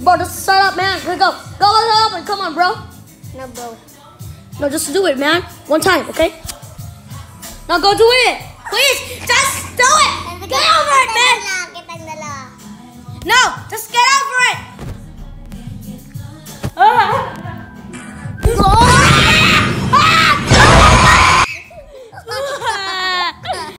Bro, just set up, man. Here we go. Go, go, go. Come on, bro. No, bro. No, just do it, man. One time, okay? Now go do it. Please, just do it. Get over it, man. No, just get